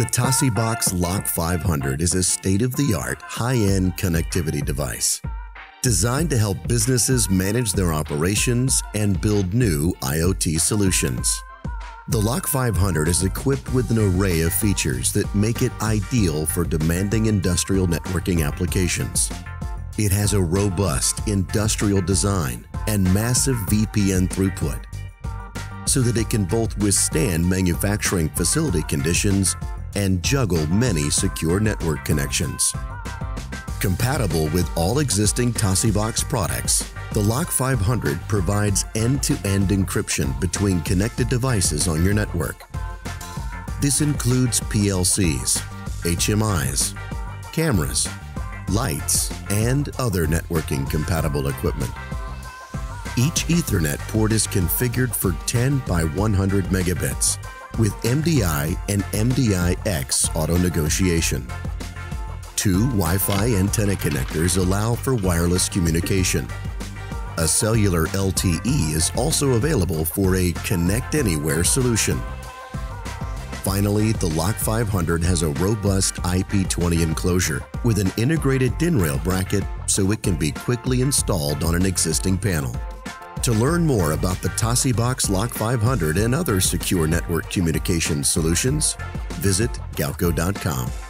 The TOSIBOX Lock 500 is a state-of-the-art, high-end connectivity device designed to help businesses manage their operations and build new IoT solutions. The Lock 500 is equipped with an array of features that make it ideal for demanding industrial networking applications. It has a robust industrial design and massive VPN throughput so that it can both withstand manufacturing facility conditions and juggle many secure network connections. Compatible with all existing TOSIBOX products, the Lock 500 provides end-to-end encryption between connected devices on your network. This includes PLCs, HMIs, cameras, lights, and other networking compatible equipment. Each Ethernet port is configured for 10 by 100 megabits with MDI and MDI-X auto negotiation. Two Wi-Fi antenna connectors allow for wireless communication. A cellular LTE is also available for a Connect Anywhere solution. Finally, the Lock 500 has a robust IP20 enclosure with an integrated DIN rail bracket so it can be quickly installed on an existing panel. To learn more about the TOSIBOX Lock 500 and other secure network communications solutions, visit galco.com.